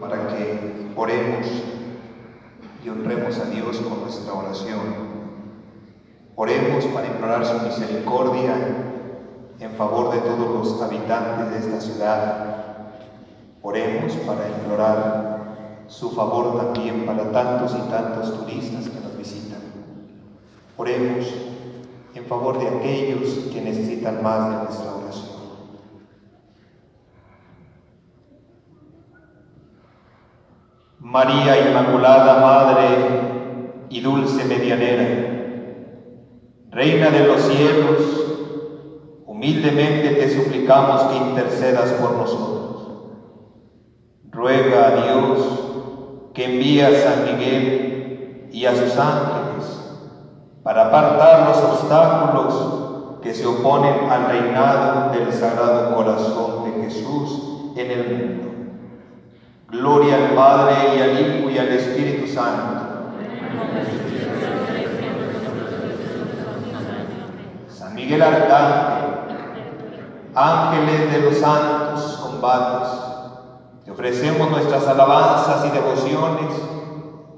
para que oremos y honremos a Dios con nuestra oración. Oremos para implorar su misericordia en favor de todos los habitantes de esta ciudad. Oremos para implorar su favor también para tantos y tantos turistas que nos visitan. Oremos en favor de aquellos que necesitan más de nuestra oración. María Inmaculada, Madre y Dulce Medianera, Reina de los cielos, humildemente te suplicamos que intercedas por nosotros. Ruega a Dios que envíe a San Miguel y a sus ángeles para apartar los obstáculos que se oponen al reinado del Sagrado Corazón de Jesús en el mundo. Gloria al Padre y al Hijo y al Espíritu Santo. San Miguel Arcángel, ángeles de los santos combates, te ofrecemos nuestras alabanzas y devociones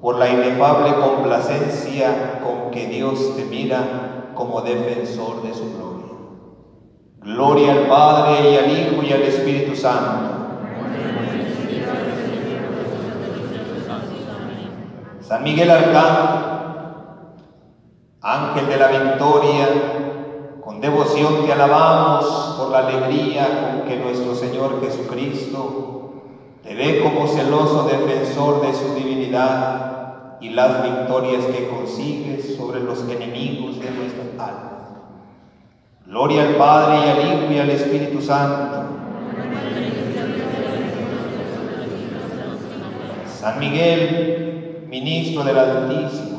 por la inefable complacencia con que Dios te mira como defensor de su gloria. Gloria al Padre y al Hijo y al Espíritu Santo. San Miguel Arcángel, ángel de la victoria, con devoción te alabamos por la alegría con que nuestro Señor Jesucristo te ve como celoso defensor de su divinidad y las victorias que consigues sobre los enemigos de nuestra alma. Gloria al Padre y al Hijo y al Espíritu Santo. San Miguel, ministro del Altísimo,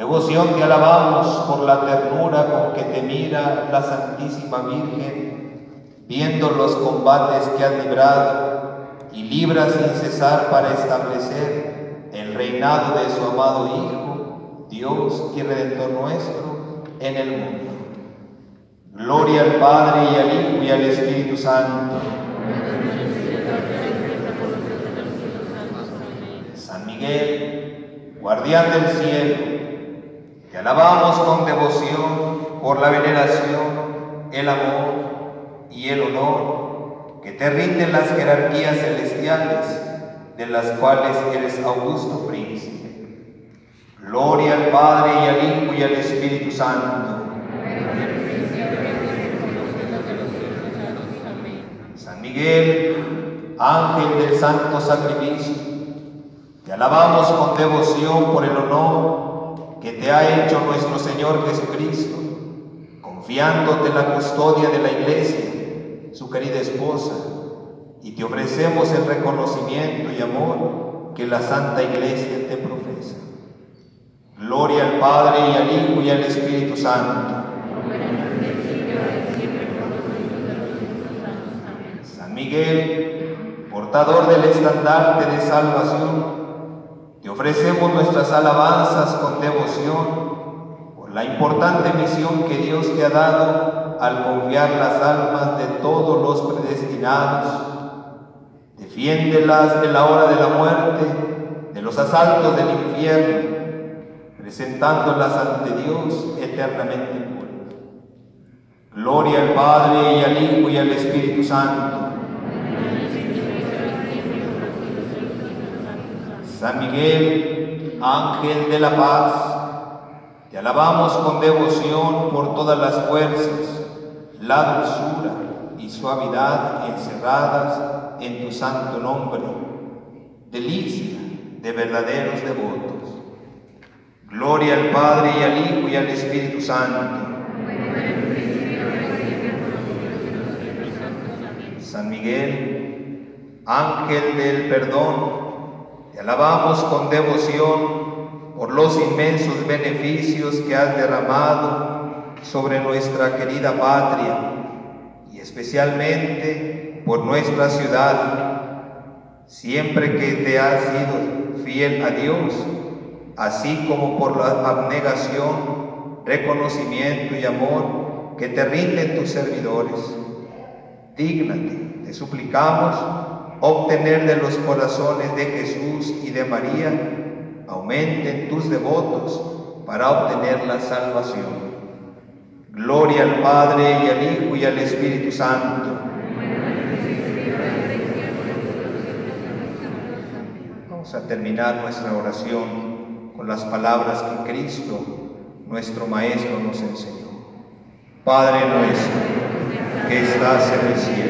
devoción te alabamos por la ternura con que te mira la Santísima Virgen, viendo los combates que has librado y libra sin cesar para establecer el reinado de su amado Hijo, Dios y Redentor nuestro, en el mundo. Gloria al Padre y al Hijo y al Espíritu Santo. San Miguel, guardián del cielo, te alabamos con devoción por la veneración, el amor y el honor que te rinden las jerarquías celestiales, de las cuales eres augusto príncipe. Gloria al Padre y al Hijo y al Espíritu Santo. San Miguel, ángel del santo sacrificio, te alabamos con devoción por el honor que te ha hecho nuestro Señor Jesucristo, confiándote la custodia de la iglesia, su querida esposa, y te ofrecemos el reconocimiento y amor que la Santa Iglesia te profesa. Gloria al Padre y al Hijo y al Espíritu Santo. San Miguel, portador del estandarte de salvación, ofrecemos nuestras alabanzas con devoción por la importante misión que Dios te ha dado al confiar las almas de todos los predestinados. Defiéndelas en la hora de la muerte, de los asaltos del infierno, presentándolas ante Dios eternamente puras. Gloria al Padre y al Hijo y al Espíritu Santo San Miguel, ángel de la paz, te alabamos con devoción por todas las fuerzas, la dulzura y suavidad encerradas en tu santo nombre, delicia de verdaderos devotos. Gloria al Padre y al Hijo y al Espíritu Santo. San Miguel, ángel del perdón, te alabamos con devoción por los inmensos beneficios que has derramado sobre nuestra querida patria y especialmente por nuestra ciudad, siempre que te has sido fiel a Dios, así como por la abnegación, reconocimiento y amor que te rinden tus servidores. Dígnate, te suplicamos, obtener de los corazones de Jesús y de María, aumenten tus devotos para obtener la salvación. Gloria al Padre y al Hijo y al Espíritu Santo. Vamos a terminar nuestra oración con las palabras que Cristo, nuestro Maestro, nos enseñó. Padre nuestro, que estás en el cielo,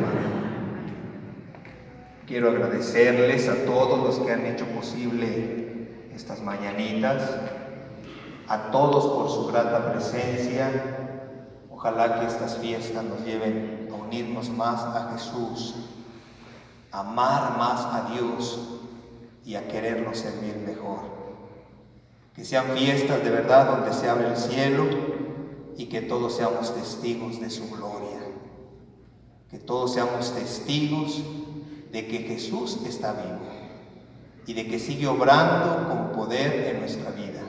Quiero agradecerles a todos los que han hecho posible estas mañanitas, a todos por su grata presencia. Ojalá que estas fiestas nos lleven a unirnos más a Jesús, a amar más a Dios y a querernos servir mejor. Que sean fiestas de verdad donde se abre el cielo y que todos seamos testigos de su gloria. Que todos seamos testigos de que Jesús está vivo y de que sigue obrando con poder en nuestra vida.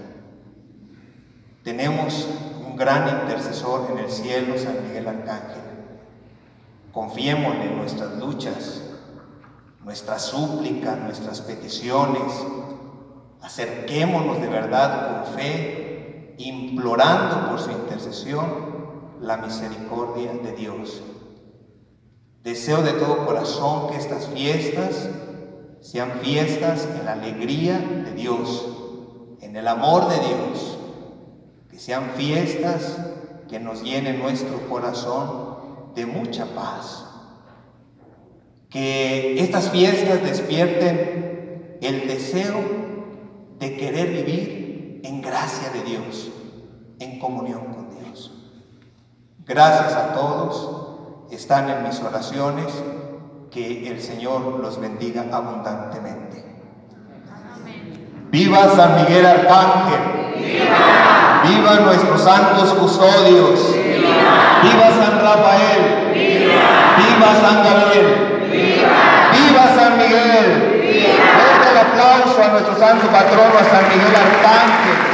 Tenemos un gran intercesor en el cielo, San Miguel Arcángel. Confiemos en nuestras luchas, nuestras súplicas, nuestras peticiones. Acerquémonos de verdad con fe, implorando por su intercesión la misericordia de Dios. Deseo de todo corazón que estas fiestas sean fiestas en la alegría de Dios, en el amor de Dios, que sean fiestas que nos llenen nuestro corazón de mucha paz. Que estas fiestas despierten el deseo de querer vivir en gracia de Dios, en comunión con Dios. Gracias a todos están en mis oraciones, que el Señor los bendiga abundantemente. ¡Viva San Miguel Arcángel! ¡Viva! ¡Viva nuestros santos custodios! ¡Viva, San Rafael! ¡Viva! ¡Viva San Gabriel! ¡Viva! ¡Viva San Miguel! ¡Viva! el aplauso a nuestro santo patrono, a San Miguel Arcángel.